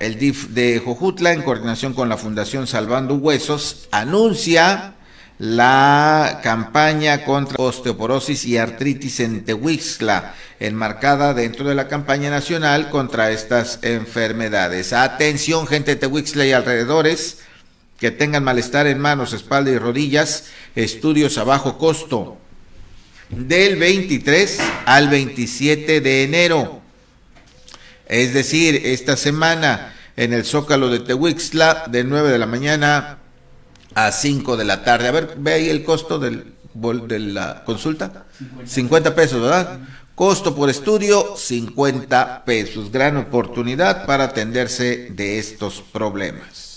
El DIF de Jojutla, en coordinación con la Fundación Salvando Huesos, anuncia la campaña contra osteoporosis y artritis en Tehuixtla, enmarcada dentro de la campaña nacional contra estas enfermedades. Atención, gente de Tehuixtla y alrededores, que tengan malestar en manos, espalda y rodillas, estudios a bajo costo del 23 al 27 de enero. Es decir, esta semana en el Zócalo de Tehuixtla de 9 de la mañana a 5 de la tarde. A ver, ve ahí el costo del, de la consulta. 50. pesos, ¿verdad? Costo por estudio, 50 pesos. Gran oportunidad para atenderse de estos problemas.